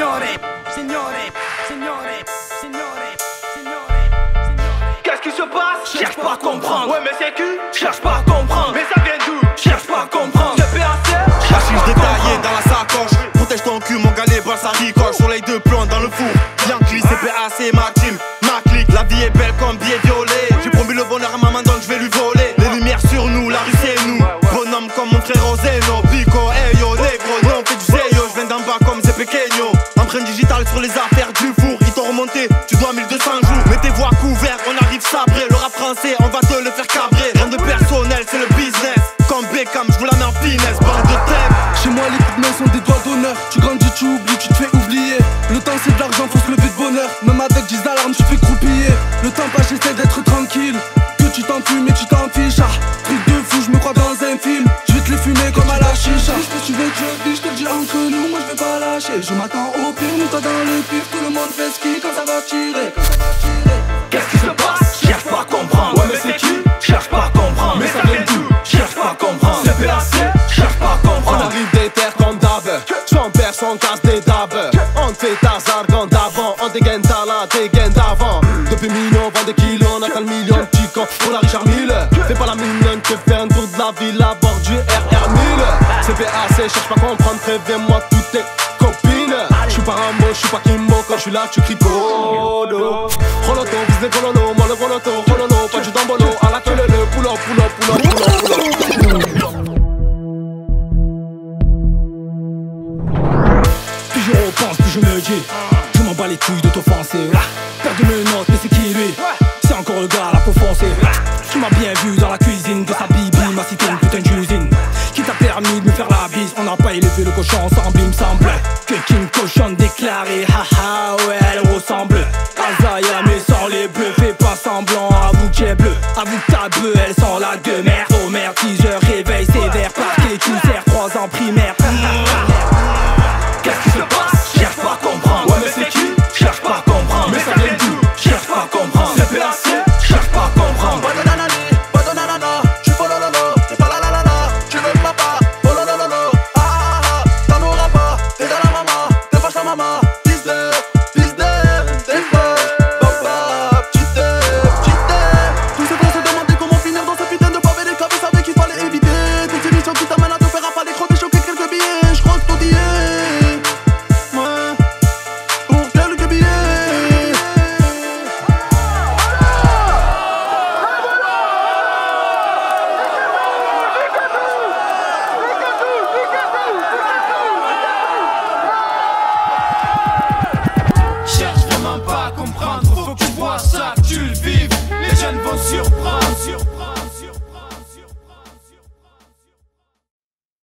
signore, signore, signore, signore, signore, Qu'est-ce qui se passe? Cherche pas à comprendre. Ouais, mais c'est qui Cherche pas à comprendre. Mais ça vient d'où? Cherche pas à comprendre. C'est PAC Chiche détaillé dans la sacoche. Protège ton cul, mon galet, balle ça ricoche. Soleil de plomb dans le four. Yankee, CPAC, ma team, ma clique. La vie est belle Sur les affaires du four. Ils t'ont remonté, tu dois 1200 jours. Mettez-vous à couvert, on arrive sabré. Le rap français, on va te le faire cabrer. Rien de personnel, c'est le business. Comme Beckham, je vous la mets en finesse. Bande de thèmes. Chez moi, les coups de main sont des doigts d'honneur. Tu grandis, tu oublies, tu te fais oublier. Le temps, c'est de l'argent, faut se lever de bonheur. Même avec 10 alarmes, tu fais croupiller. Le temps passe, j'essaie d'être tranquille. Que tu t'en fumes et tu t'en fiches. Ah, truc de fou, je me crois dans un film. Je vais te les fumer comme à la chicha. Si tu veux que je je te le dis entre nous, moi je vais pas lâcher. Je m'attends au dans le pire. Tout le monde fait ski quand ça va tirer. Quand ça va tirer. Qu'est-ce qui se passe? Cherche pas à comprendre. Ouais, mais c'est qui? Cherche pas à comprendre. Mais ça vient d'où Cherche pas à comprendre. C'est PAC Cherche pas à On comprendre. arrive des terres comme d'hab Sans père, sans casse des dabs On fait ta zargan d'avant On dégaine ta la dégaine d'avant Depuis millions, on vend des kilos On atteint le million de petits cons pour la Richard Mille Fais pas la mignonne que fais un tour de la ville à bord du RR1000 C'est PAC, cherche pas à comprendre Préviens-moi toutes tes Je suis pas Rambo, je suis pas Kimbo. Quand je suis là, tu cries Godo Roloto, vise les gololos Moi le goloto, rololo Pas du dambolo À la queue le le Pull up, pull up, pull up, pull up, pull up Plus je repense, plus je me dis Je m'en bats les couilles de t'offenser. Père de menottes, mais c'est qui lui? C'est encore le gars à la peau foncée Tu m'as bien vu dans la cuisine de sa bibi m'a cité une putain d'usine. Qui t'a permis de me faire la bise? On n'a pas élevé le cochon ensemble Que King Cochon déclaré Haha ouais elle ressemble. À mais sans les bleus Fais pas semblant, avoue que j'ai bleu Avoue que ta bœuf elle sent la de merde Oh merde si je réveille sévère Parquet tu sers 3 ans primaire